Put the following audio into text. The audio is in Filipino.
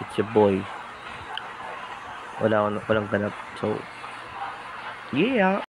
It's your boy. Wala akong, walang ganap. So, yeah.